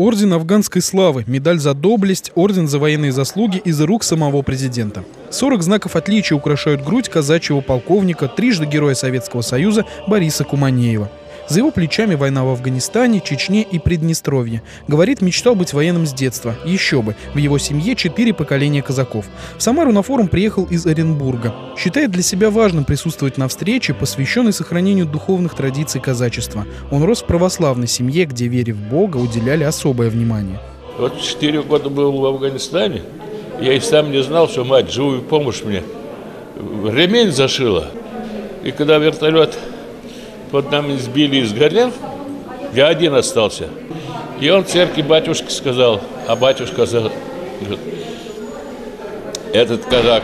Орден афганской славы, медаль за доблесть, орден за военные заслуги из рук самого президента. 40 знаков отличия украшают грудь казачьего полковника, трижды Героя Советского Союза Бориса Куманеева. За его плечами война в Афганистане, Чечне и Приднестровье. Говорит, мечтал быть военным с детства. Еще бы. В его семье четыре поколения казаков. В Самару на форум приехал из Оренбурга. Считает для себя важным присутствовать на встрече, посвященной сохранению духовных традиций казачества. Он рос в православной семье, где, вере в Бога, уделяли особое внимание. Вот четыре года был в Афганистане. Я и сам не знал, что мать живую помощь мне ремень зашила. И когда вертолет под нами сбили и сгорел, я один остался. И он в церкви батюшке сказал, а батюшка сказал, этот казак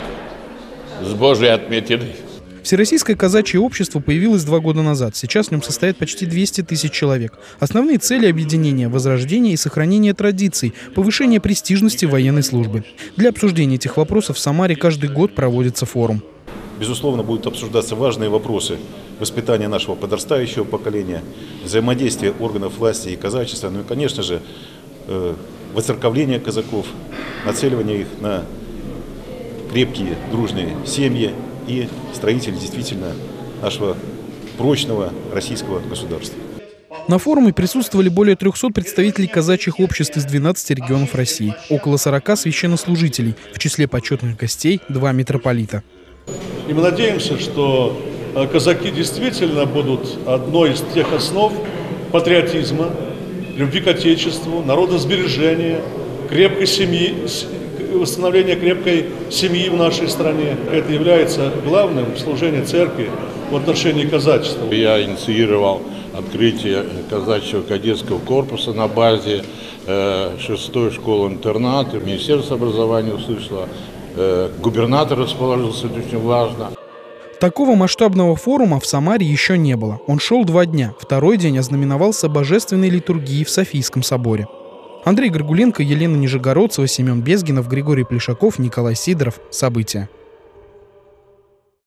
с Божьей отметиной. Всероссийское казачье общество появилось два года назад. Сейчас в нем состоят почти 200 тысяч человек. Основные цели объединения – возрождение и сохранение традиций, повышение престижности военной службы. Для обсуждения этих вопросов в Самаре каждый год проводится форум. Безусловно, будут обсуждаться важные вопросы воспитания нашего подрастающего поколения, взаимодействия органов власти и казачества, ну и, конечно же, э, воцерковление казаков, нацеливание их на крепкие, дружные семьи и строители действительно нашего прочного российского государства. На форуме присутствовали более 300 представителей казачьих обществ из 12 регионов России, около 40 священнослужителей, в числе почетных гостей – два митрополита. И мы надеемся, что э, казаки действительно будут одной из тех основ патриотизма, любви к Отечеству, народосбережения, крепкой семьи, восстановления крепкой семьи в нашей стране. Это является главным служением церкви в отношении казачества. Я инициировал открытие казачьего кадетского корпуса на базе э, шестой школы-интерната. Министерство образования услышало Э, губернатор расположился, это очень важно. Такого масштабного форума в Самаре еще не было. Он шел два дня. Второй день ознаменовался божественной литургией в Софийском соборе. Андрей Горгуленко, Елена Нижегородцева, Семен Безгинов, Григорий Плешаков, Николай Сидоров. События.